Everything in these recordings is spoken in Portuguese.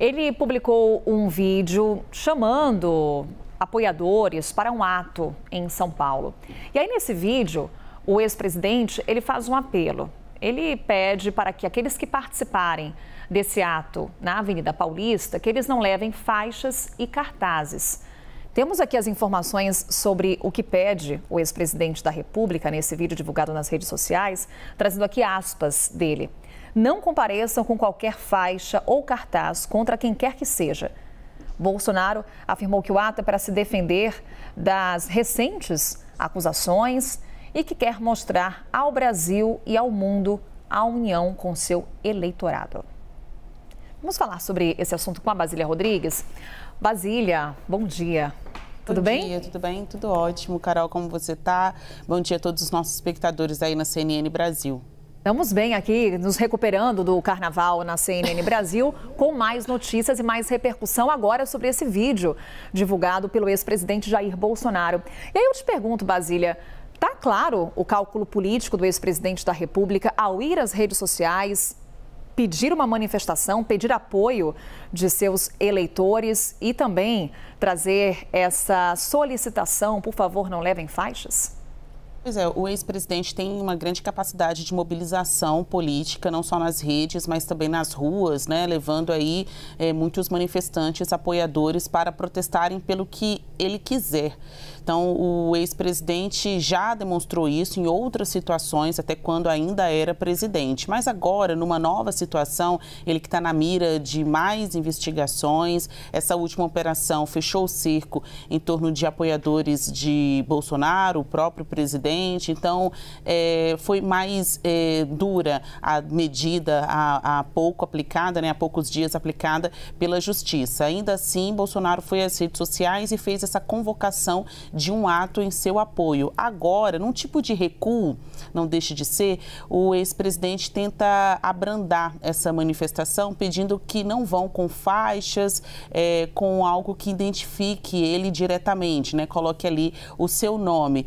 Ele publicou um vídeo chamando apoiadores para um ato em São Paulo. E aí nesse vídeo, o ex-presidente, ele faz um apelo. Ele pede para que aqueles que participarem desse ato na Avenida Paulista, que eles não levem faixas e cartazes. Temos aqui as informações sobre o que pede o ex-presidente da República nesse vídeo divulgado nas redes sociais, trazendo aqui aspas dele. Não compareçam com qualquer faixa ou cartaz contra quem quer que seja. Bolsonaro afirmou que o ato é para se defender das recentes acusações e que quer mostrar ao Brasil e ao mundo a união com seu eleitorado. Vamos falar sobre esse assunto com a Basília Rodrigues. Basília, bom dia. Tudo bem? Bom dia, tudo bem? Tudo ótimo. Carol, como você está? Bom dia a todos os nossos espectadores aí na CNN Brasil. Estamos bem aqui, nos recuperando do carnaval na CNN Brasil, com mais notícias e mais repercussão agora sobre esse vídeo divulgado pelo ex-presidente Jair Bolsonaro. E aí eu te pergunto, Basília, tá claro o cálculo político do ex-presidente da República ao ir às redes sociais, pedir uma manifestação, pedir apoio de seus eleitores e também trazer essa solicitação, por favor, não levem faixas? Pois é, o ex-presidente tem uma grande capacidade de mobilização política, não só nas redes, mas também nas ruas, né? Levando aí é, muitos manifestantes, apoiadores para protestarem pelo que ele quiser. Então, o ex-presidente já demonstrou isso em outras situações, até quando ainda era presidente. Mas agora, numa nova situação, ele que está na mira de mais investigações, essa última operação fechou o cerco em torno de apoiadores de Bolsonaro, o próprio presidente. Então, é, foi mais é, dura a medida há, pouco aplicada, né, há poucos dias aplicada pela Justiça. Ainda assim, Bolsonaro foi às redes sociais e fez essa convocação de um ato em seu apoio. Agora, num tipo de recuo, não deixe de ser, o ex-presidente tenta abrandar essa manifestação, pedindo que não vão com faixas, é, com algo que identifique ele diretamente, né? Coloque ali o seu nome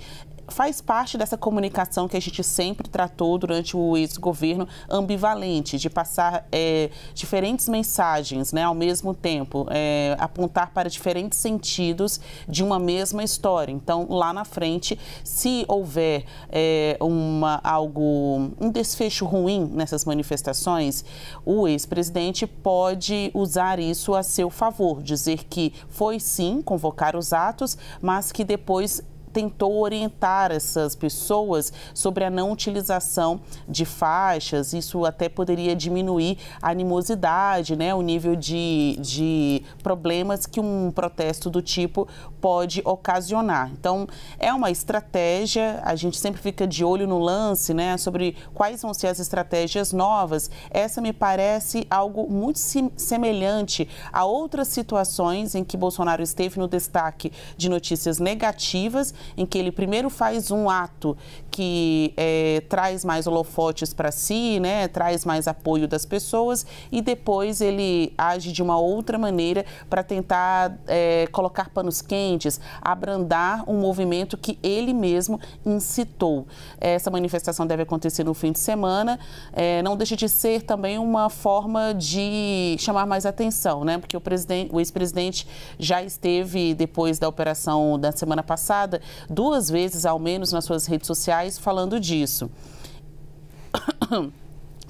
faz parte dessa comunicação que a gente sempre tratou durante o ex-governo ambivalente, de passar é, diferentes mensagens né, ao mesmo tempo, é, apontar para diferentes sentidos de uma mesma história. Então, lá na frente, se houver é, uma, algo, um desfecho ruim nessas manifestações, o ex-presidente pode usar isso a seu favor, dizer que foi sim convocar os atos, mas que depois tentou orientar essas pessoas sobre a não utilização de faixas. Isso até poderia diminuir a animosidade, né, o nível de, de problemas que um protesto do tipo pode ocasionar. Então, é uma estratégia, a gente sempre fica de olho no lance, né, sobre quais vão ser as estratégias novas. Essa me parece algo muito semelhante a outras situações em que Bolsonaro esteve no destaque de notícias negativas em que ele primeiro faz um ato que é, traz mais holofotes para si, né, traz mais apoio das pessoas e depois ele age de uma outra maneira para tentar é, colocar panos quentes, abrandar um movimento que ele mesmo incitou. Essa manifestação deve acontecer no fim de semana, é, não deixa de ser também uma forma de chamar mais atenção, né, porque o, o ex-presidente já esteve depois da operação da semana passada duas vezes, ao menos, nas suas redes sociais falando disso.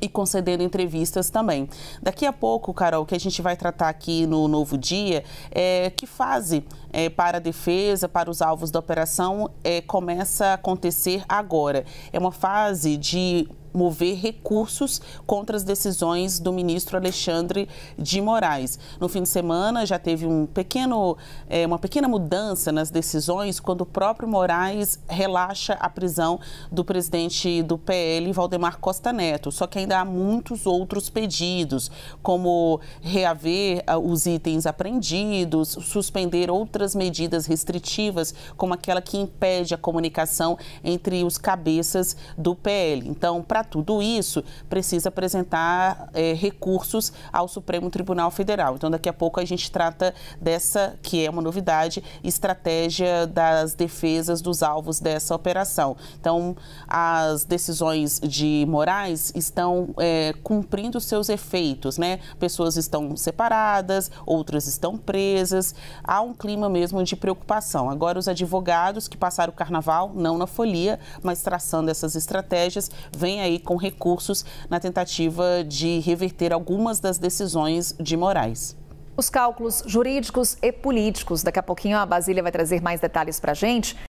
e concedendo entrevistas também. Daqui a pouco, Carol, que a gente vai tratar aqui no Novo Dia é que fase é, para a defesa, para os alvos da operação, é, começa a acontecer agora. É uma fase de mover recursos contra as decisões do ministro Alexandre de Moraes. No fim de semana já teve um pequeno, é, uma pequena mudança nas decisões quando o próprio Moraes relaxa a prisão do presidente do PL, Valdemar Costa Neto. Só que ainda há muitos outros pedidos, como reaver uh, os itens apreendidos, suspender outras outras medidas restritivas, como aquela que impede a comunicação entre os cabeças do PL. Então, para tudo isso, precisa apresentar é, recursos ao Supremo Tribunal Federal. Então, daqui a pouco a gente trata dessa, que é uma novidade, estratégia das defesas dos alvos dessa operação. Então, as decisões de Moraes estão é, cumprindo seus efeitos, né? Pessoas estão separadas, outras estão presas, há um clima mesmo de preocupação. Agora, os advogados que passaram o carnaval, não na folia, mas traçando essas estratégias, vêm aí com recursos na tentativa de reverter algumas das decisões de Moraes. Os cálculos jurídicos e políticos. Daqui a pouquinho a Basília vai trazer mais detalhes para a gente.